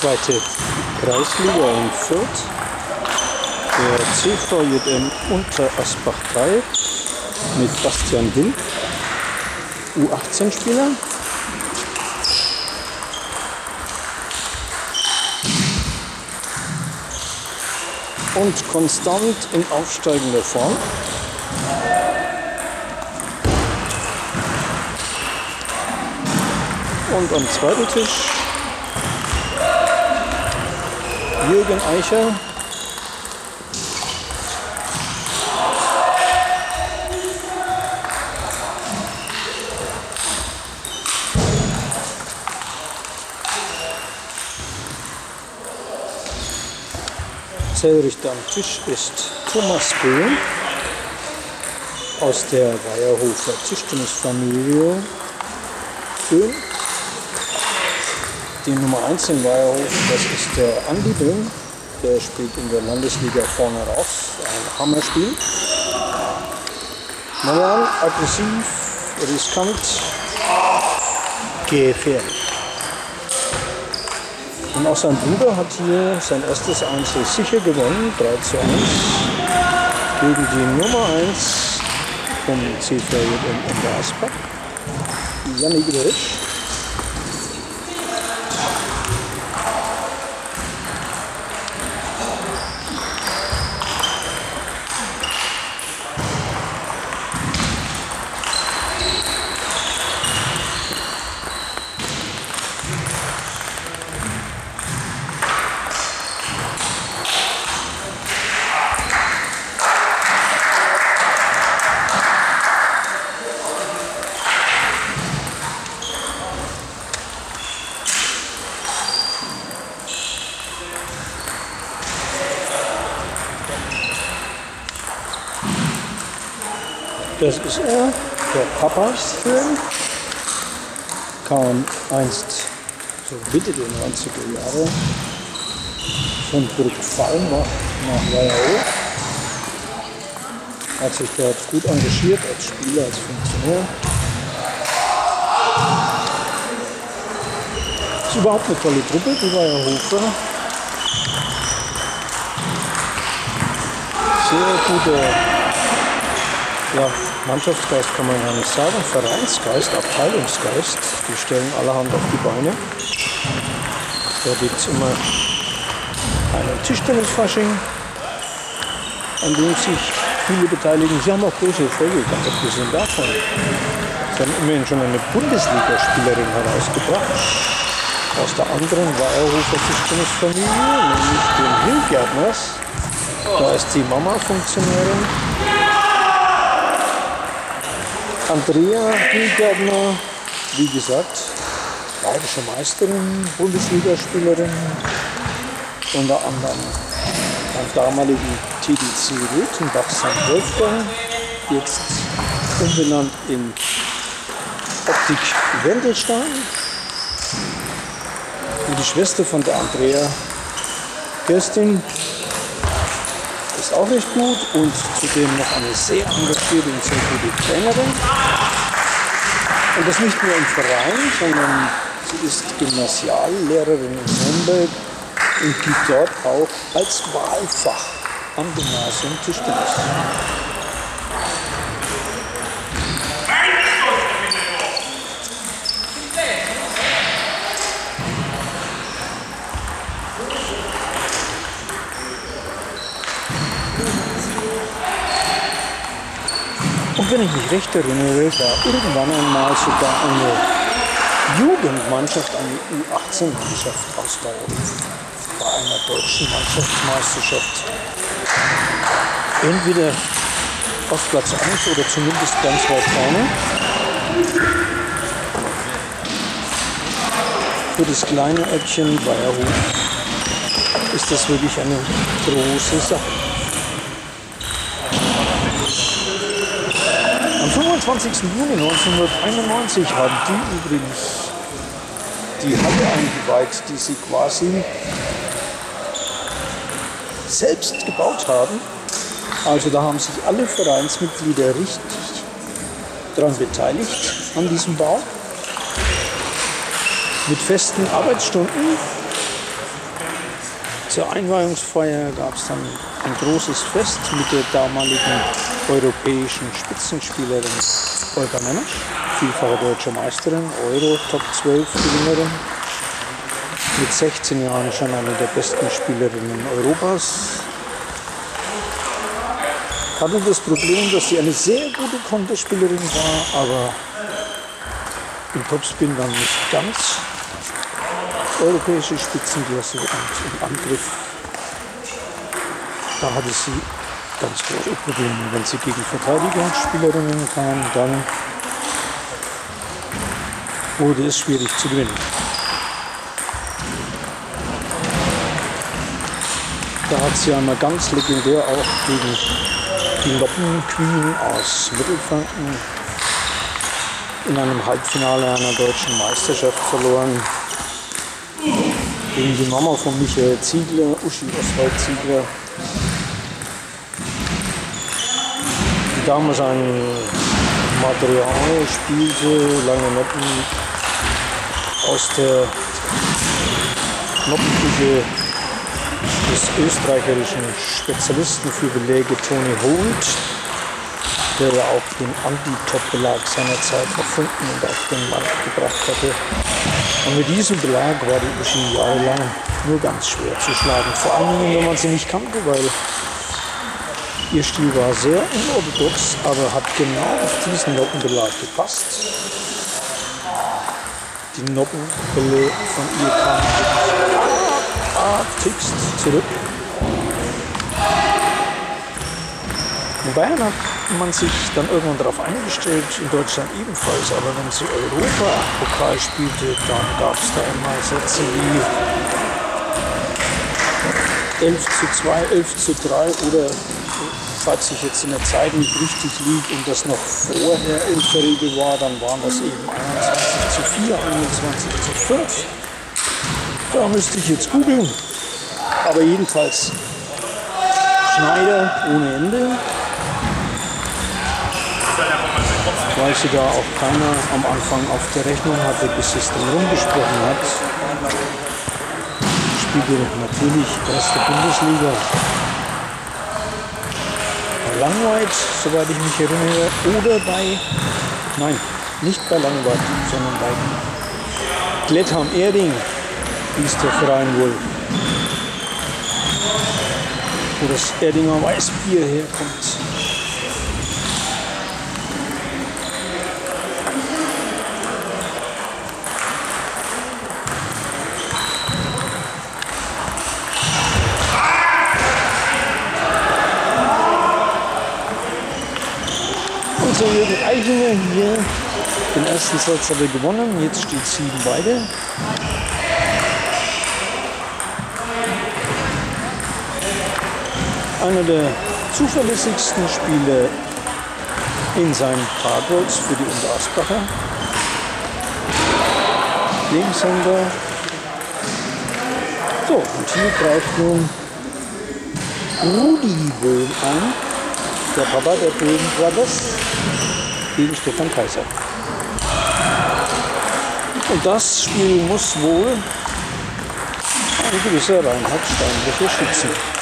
zweite Kreisliga in Fürth. Der CVJM Unterasbach 3 mit Bastian Wind, U18-Spieler. Und konstant in aufsteigender Form. Und am zweiten Tisch Jürgen Eicher. Zellrichter am Tisch ist Thomas Böhm aus der Weierhofer Tischtennisfamilie Böhm. Die Nummer 1 in Weierhof, das ist der Andi Böhm. Der spielt in der Landesliga vorne raus. Ein Hammerspiel. Modern, aggressiv, riskant, gefährlich. Und auch sein Bruder hat hier sein erstes Einzel sicher gewonnen, 3 zu 1, gegen die Nummer 1 vom CVJM in der Asbach, Janik Rich. Das ist er, der Papas-Film. Kam einst so Mitte der 90er Jahre von Burgfallmach nach Weiherhof. Hat sich dort gut engagiert als Spieler, als Funktionär. Ist überhaupt eine tolle Truppe, die Weiherhofer. Sehr gute ja, Mannschaftsgeist kann man ja nicht sagen, Vereinsgeist, Abteilungsgeist, die stellen allerhand auf die Beine. Da gibt es immer einen Tischtennisfasching, an dem sich viele beteiligen. Sie haben auch große Erfolge gehabt, abgesehen davon. Sie haben immerhin schon eine Bundesligaspielerin herausgebracht aus der anderen Weierhofer Tischtennisfamilie, nämlich den Hilgärtners. Da ist die Mama Funktionärin Andrea Hilgardner, wie gesagt, bayerische Meisterin, Bundesligaspielerin, unter anderem beim damaligen TDC Röthenbach St. Wolfgang, jetzt umbenannt in Optik Wendelstein. Und die Schwester von der Andrea, Kirstin, ist auch recht gut und zudem noch eine sehr engagierte und sehr gute Trainerin. Und das nicht nur im Verein, sondern sie ist Gymnasiallehrerin in Nürnberg und gibt dort auch als Wahlfach am Gymnasium Tischtennis. Und wenn ich mich recht erinnere, war irgendwann einmal sogar eine Jugendmannschaft, eine U18-Mannschaft aus bei einer deutschen Mannschaftsmeisterschaft entweder auf Platz 1 oder zumindest ganz weit vorne. Für das kleine Örtchen Bayerhof ist das wirklich eine große Sache. Am 25. Juni 1991 haben die übrigens die Halle eingeweiht, die sie quasi selbst gebaut haben. Also da haben sich alle Vereinsmitglieder richtig daran beteiligt, an diesem Bau. Mit festen Arbeitsstunden. Zur Einweihungsfeier gab es dann ein großes Fest mit der damaligen europäischen Spitzenspielerin Olga Menasch, vielfache deutsche Meisterin, Euro Top 12 Gewinnerin, mit 16 Jahren schon eine der besten Spielerinnen Europas. Hatte das Problem, dass sie eine sehr gute Konterspielerin war, aber im Topspin dann nicht ganz europäische Spitzenklasse und im Angriff, da hatte sie ganz große Probleme. Wenn sie gegen Verteidigungsspielerinnen kam, dann wurde es schwierig zu gewinnen. Da hat sie einmal ganz legendär auch gegen die Loppenqueen aus Mittelfranken in einem Halbfinale einer deutschen Meisterschaft verloren gegen die Mama von Michael Ziegler, Uschi Oswald Ziegler, damals ein Material spielte, lange Noppen aus der Noppenküche des österreichischen Spezialisten für Beläge Toni Holt, der ja auch den Anti-Top-Belag seiner Zeit erfunden und auf den Markt gebracht hatte. Und mit diesem Belag war die Uschi jahrelang nur ganz schwer zu schlagen. Vor allem, wenn man sie nicht kannte, weil ihr Stil war sehr unorthodox, aber hat genau auf diesen Noppenbelag gepasst. Die Noppenbälle von ihr wirklich artigst zurück. Wobei man sich dann irgendwann darauf eingestellt, in Deutschland ebenfalls. Aber wenn sie Europa-Pokal spielte, dann gab es da immer Sätze wie 11 zu 2, 11 zu 3 oder falls ich jetzt in der Zeit nicht richtig liege und das noch vorher 11 Regel war, dann waren das eben 21 zu 4, 21 zu 5. Da müsste ich jetzt googeln. Aber jedenfalls Schneider ohne Ende weil sie da auch keiner am Anfang auf der Rechnung hatte, bis es dann rumgesprochen hat. Spiegel natürlich erste Bundesliga. Bei Langweit, soweit ich mich erinnere, oder bei, nein, nicht bei Langweit, sondern bei Glettham Erding hieß der Verein wohl. Wo das Erdinger Weißbier herkommt. So Jürgen Eichinger hier. Den ersten Satz hat er gewonnen, jetzt steht 7 beide. Einer der zuverlässigsten Spieler in seinem Parkholz für die Unterasbacher. Linkshänder. So, und hier greift nun Rudi Böhm an, der Papa der Böhm Brothers gegen Stefan Kaiser. Und das Spiel muss wohl ein gewisser Reinhard Steinbrüche schützen.